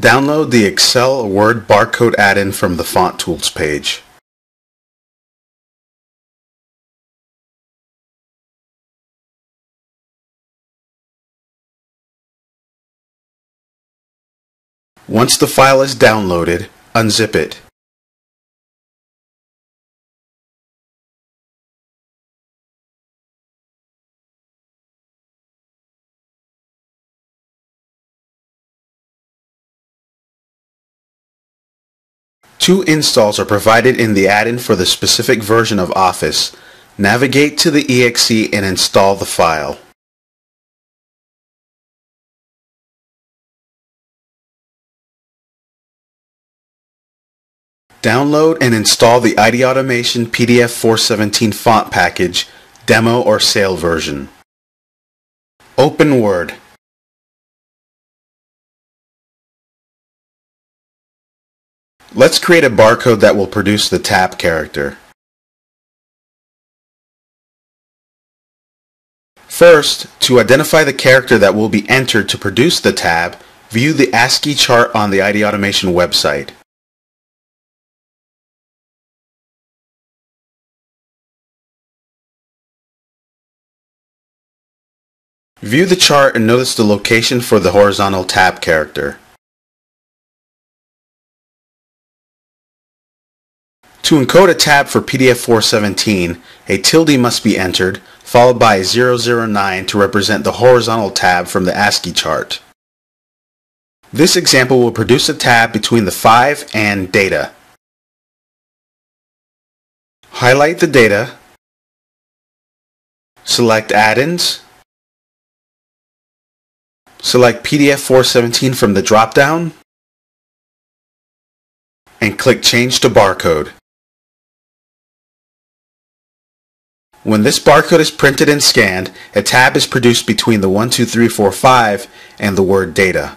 Download the Excel Word barcode add-in from the Font Tools page. Once the file is downloaded, unzip it. Two installs are provided in the add-in for the specific version of Office. Navigate to the exe and install the file. Download and install the ID Automation PDF 417 font package, demo or sale version. Open Word. Let's create a barcode that will produce the tab character. First, to identify the character that will be entered to produce the tab, view the ASCII chart on the ID Automation website. View the chart and notice the location for the horizontal tab character. To encode a tab for PDF 417, a tilde must be entered, followed by 009 to represent the horizontal tab from the ASCII chart. This example will produce a tab between the 5 and data. Highlight the data, select add-ins, select PDF 417 from the drop-down, and click Change to Barcode. When this barcode is printed and scanned, a tab is produced between the 12345 and the word data.